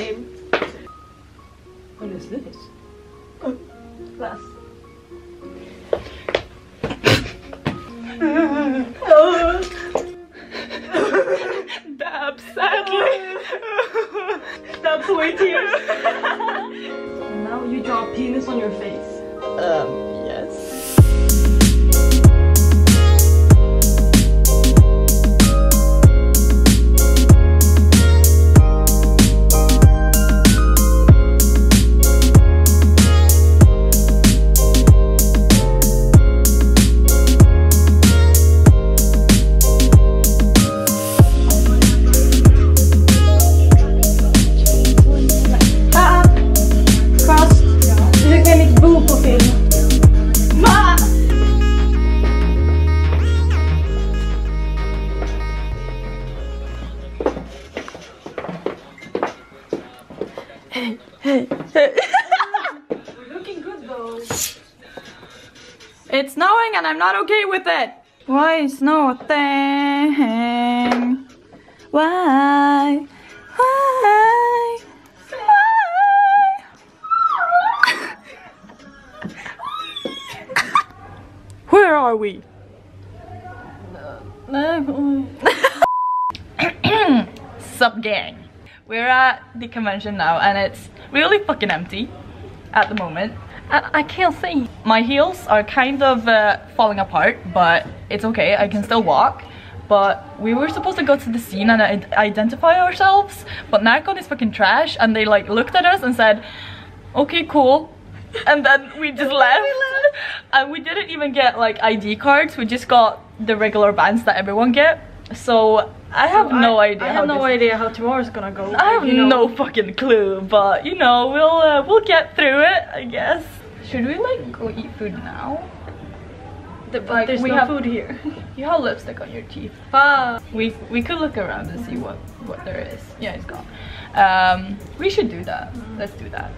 time. What is this? Glass. Dab, sadly. That's way tears. now you draw a penis on your face. Um, We're looking good though. It's snowing and I'm not okay with it. Why is nothing? Why? Why? Why? Where are we? Sup gang. We're at the convention now and it's really fucking empty at the moment. I, I can't see. My heels are kind of uh, falling apart, but it's okay. I can still walk. But we were supposed to go to the scene and identify ourselves, but NärCon is fucking trash and they like looked at us and said, okay, cool. And then we just left. And we didn't even get like ID cards, we just got the regular bands that everyone get. So I have no I, idea. I have no idea how tomorrow's gonna go. I have you know. no fucking clue, but you know, we'll uh, we'll get through it, I guess. Should we like go eat food now? The- but like, there's we no have- food here. You have lipstick on your teeth. Fuck. We we could look around and see what what there is. Yeah, it's gone. Um, we should do that. Let's do that.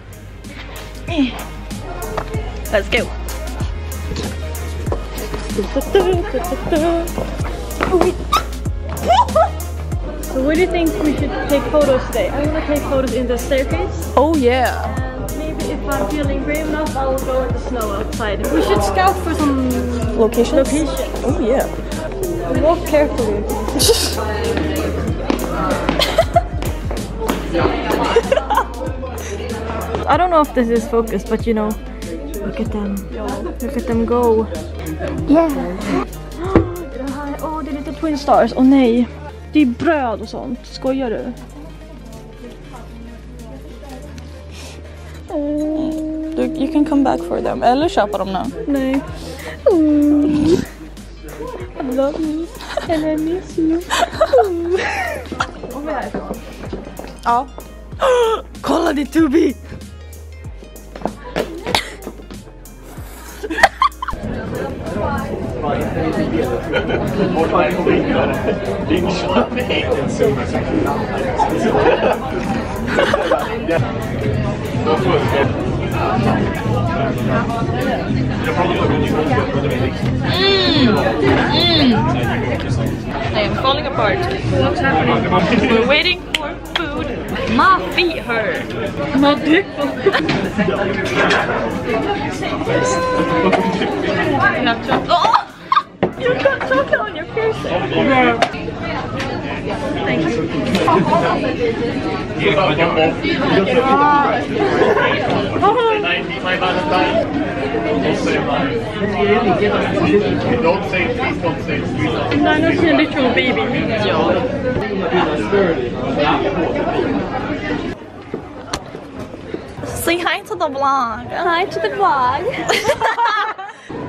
Let's go. So where do you think we should take photos today? I want to take photos in the staircase. Oh yeah. And maybe if I'm feeling brave enough, I will go in the snow outside. We should scout for some Locations. locations. Oh yeah. Walk carefully. I don't know if this is focused, but you know, look at them. Look at them go. Yeah. Det här, åh, det är lite Twin Stars. Oh, åh nej. Det är bröd och sånt. Skojar du? Du, you can come back for them. Eller köpa dem nu. Nej. Mm. I love you and I miss you. Om vi är härifrån. Ja. Kolla ditt Tubi! Mm. Mm. I am falling apart. What's happening? We're waiting for food. My feet hurt. My dick. Oh! You got chocolate on your piercing. Thank you. Don't say please don't say please. No, not a literal baby. Say hi to the vlog. Hi to the vlog.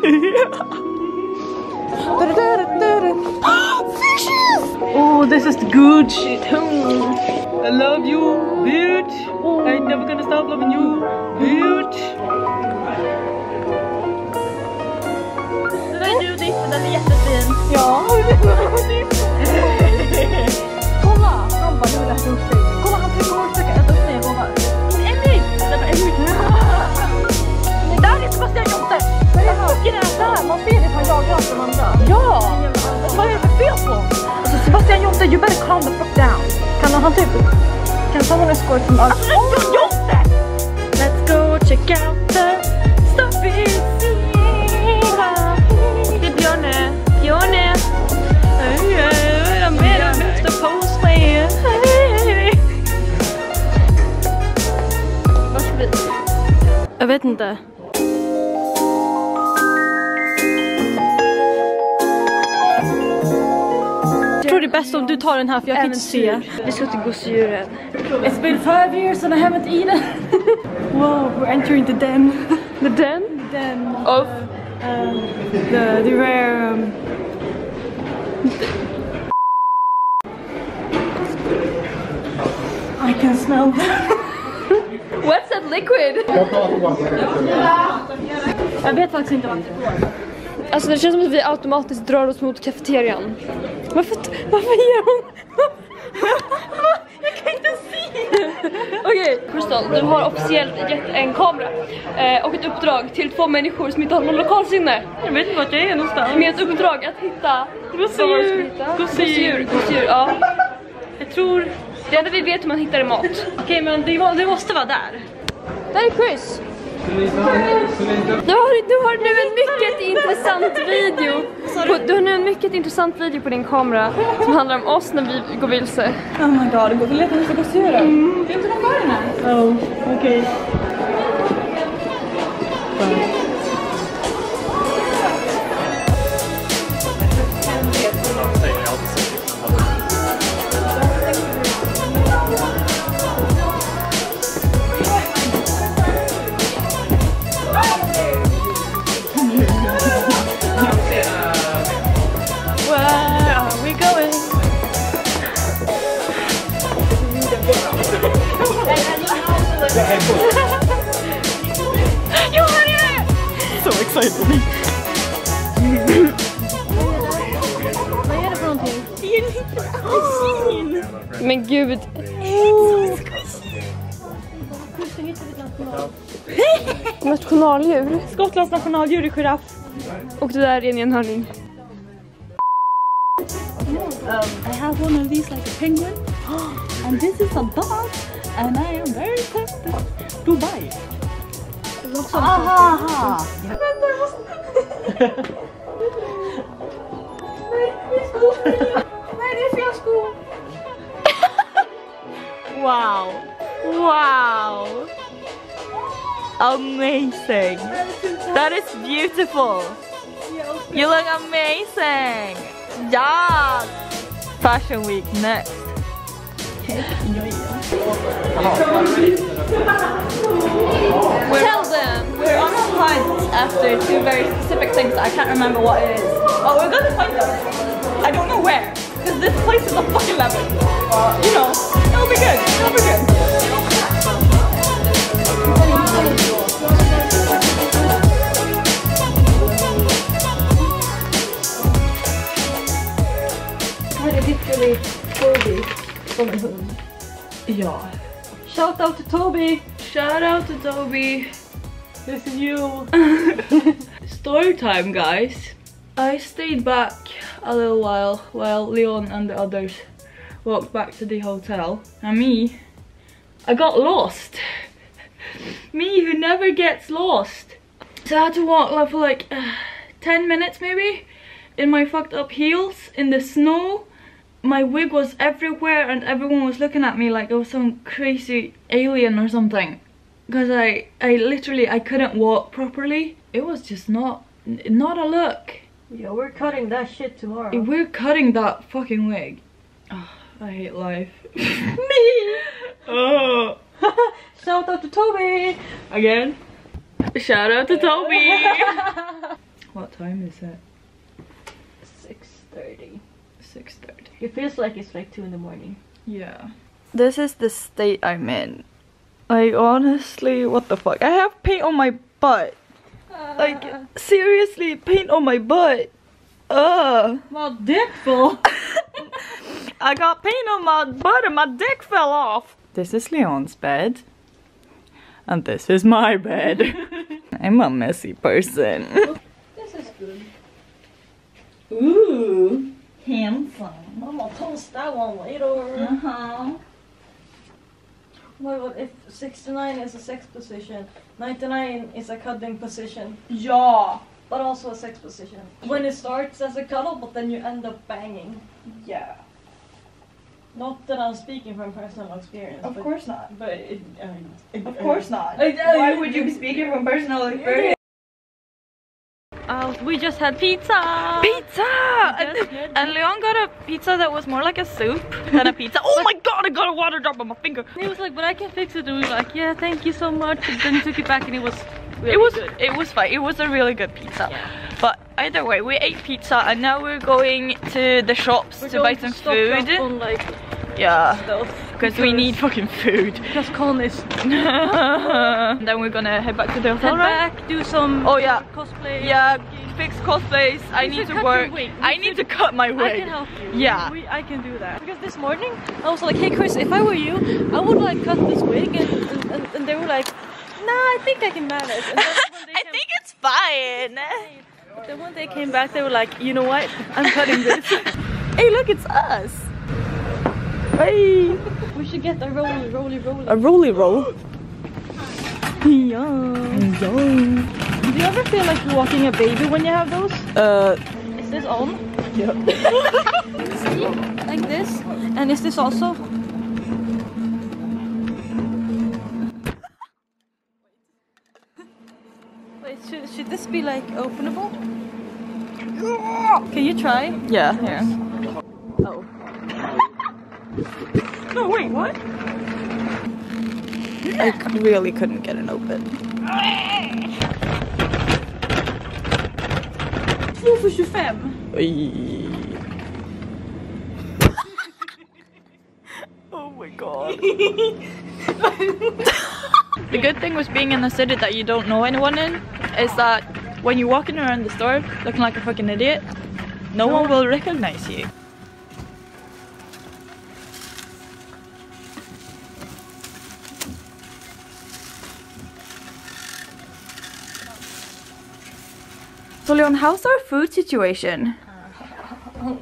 Sex. Oh, this is the good shit. I love you, bitch. I ain't never gonna stop loving you, bitch. Den är nudist, den är jättefin. Ja, Kolla! Han bara, nu vill jag äta upp dig. Kolla, han försöker försöka äta upp dig. Jag lovar. Emmy! Den var. Där är Sebastian Jonte! Calm the fuck down. Kan han typ... Can someone escort from us? Alltså Jonte! Let's go check out the is Det är Björne. Björne! I'm ready the? Jag vet inte. Bäst om du tar den här för jag kan inte se. Vi ska till gosedjuren. It's been five years and I haven't eaten. wow, we're entering the den. The den The den. of Um, the, the rare... Um, I can smell What's that liquid? Jag vet faktiskt inte vad det är. Alltså det känns som att vi automatiskt drar oss mot kafeterian. Varför, varför ger hon... Jag kan inte se! Okej, Crystal, du har officiellt gett en kamera eh, och ett uppdrag till två människor som inte har någon lokalsinne. Jag vet inte vart jag är någonstans. Med ett uppdrag att hitta... Hitta? Gosedjur. Gosedjur, ja. Jag tror... Det enda vi vet hur man hittar är mat. Okej men det, var- det måste vara där. Där är Chris! Du har, du har nu en mycket intressant video. På, du har nu en mycket intressant video på din kamera som handlar om oss när vi går vilse. Oh my god, vi letar efter gosedjuren. Mm. Vet du var den är? Oh, okej. Where Vad är det för någonting? Det är en liten apelsin! Men gud. Nationaldjur. Skottlands nationaldjur är giraff. Och det där är en enhörning. I have one of these like a penguin. And this is a dog. And I am very tempted to buy it. Aha, uh-huh, aha. Uh-huh. Wow. Wow. Amazing. That is beautiful. You look amazing. Yes. Fashion week next. Tell them! We're on a hunt after two very specific things. I can't remember what it is. But we're gonna find them. I don't know where. Because this place is a fucking labyrinth. You know, it'll be good. It'll be good. Literally Toby som en Ja. Shout out to Toby! Shout out to Toby. This is you! Story time, guys. I stayed back a little while while Leon and the others walked back to the hotel. And me, I got lost. me who never gets lost. So I had to walk like, for like uh, 10 minutes maybe in my fucked up heels in the snow. My wig was everywhere and everyone was looking at me like I was some crazy alien or something because I I literally I couldn't walk properly. It was just not not a look. Yeah, we're cutting that shit tomorrow. We're cutting that fucking wig. Oh, I hate life. Me. Oh. Shout out to Toby! Again. Shout out to Toby. What time is it? 6.30. 6.30. It feels like it's like 2 in the morning. Yeah. This is the state I'm in. Like honestly, what the fuck? I have paint on my butt. Like ah. seriously, paint on my butt. Ugh. My dick fell. I got paint on my butt and my dick fell off. This is Leon's bed. And this is my bed. I'm a messy person. this is good. Ooh. Handsome. I'm gonna one later. Uh-huh. What, what if 69 is a sex position, 99 is a cuddling position, Yeah. but also a sex position? When it starts as a cuddle, but then you end up banging. Yeah. Not that I'm speaking from personal experience. Of but, course not. But it, I mean, it, Of course not. I- I- Why would you be speaking from personal experience? We just had pizza. Pizza! And, and Leon got a pizza that was more like a soup than a pizza. Oh my god, I got a water drop on my finger. He was like, but I can fix it. And we were like, yeah, thank you so much. And then he took it back and it was really it was good. it was fine. It was a really good pizza. Yeah. But either way, we ate pizza and now we're going to the shops We're to buy some up food. on like Yeah, stuff. Because we need fucking food. Because Con is and then we're gonna head back to the hotel, Head right? back, do some Oh yeah, cosplay. yeah. Fix cosplays. I need to work. I need to cut my wig. I can help you. Yeah. We, I can do that. Because this morning, I was like, hey Chris, if I were you, I would like cut this wig. And, and, and, they were like, nah, I think I can manage. And then when they I think it's fine. Then when they came back, they were like, you know what? I'm cutting this. Hey, look, it's us. Hey, we should get a roly, roly, roly. a roly roll. Yeah. Do you ever feel like you're walking a baby when you have those? Uh, Is this on? yeah. See? Like this? And is this also? Wait, should, should this be like openable? Can you try? Yeah, here. Oh. No, wait, what? I really couldn't get it open. Två för 25. oh my god. the good thing with being in a city that you don't know anyone in is that when you're walking around the store looking like a fucking idiot, no one will recognize you. So Leon, how's our food situation?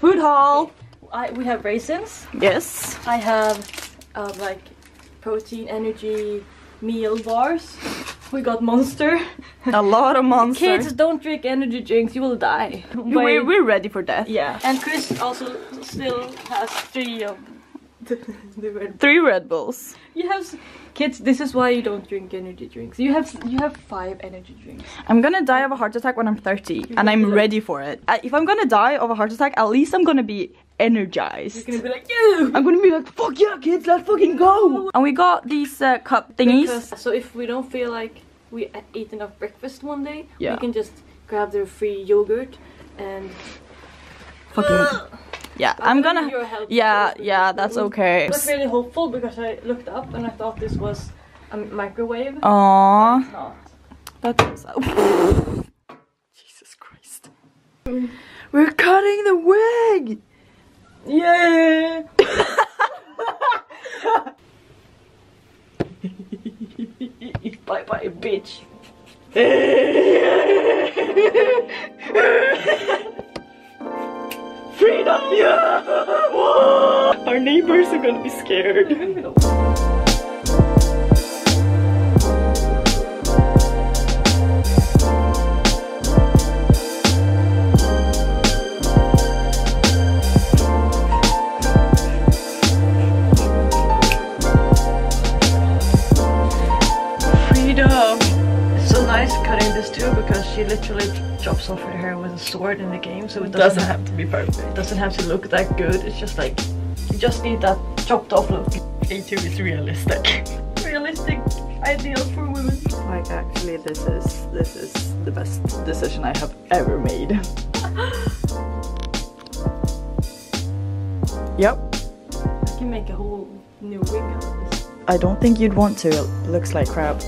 Food haul! I, we have raisins. Yes. I have uh, like protein, energy, meal bars. We got Monster. A lot of monsters. Kids, don't drink energy drinks. You will die. we're, we're ready for death. yeah. And Chris also still has three of the, the red. Three Red Bulls. You have kids. This is why you don't drink energy drinks. You have you have five energy drinks. I'm gonna die of a heart attack when I'm 30, and gonna I'm ready for it. If I'm gonna die of a heart attack, at least I'm gonna be energized. You're gonna be like, you. I'm gonna be like, fuck yeah, kids, let's fucking go! And we got these uh, cup thingies. Because, so if we don't feel like we ate enough breakfast one day, Yeah. we can just grab their free yogurt and. fucking. Yeah, I'm gonna gonna. need your help Yeah, yeah, that's okay. I was really hopeful because I looked up and I thought this was a microwave. Aww. It's not. That's. Jesus Christ. We're cutting the wig! Yeah. bye bye, bitch. Freedom! Yeah! Our neighbors are gonna be scared. offered her with a sword in the game, so it doesn't, doesn't have to be perfect. It doesn't have to look that good. It's just like you just need that chopped off look. A2 is realistic. realistic ideal for women. Like actually this is this is the best decision I have ever made. yep. I can make a whole new wig out of this. I don't think you'd want to. It looks like crap.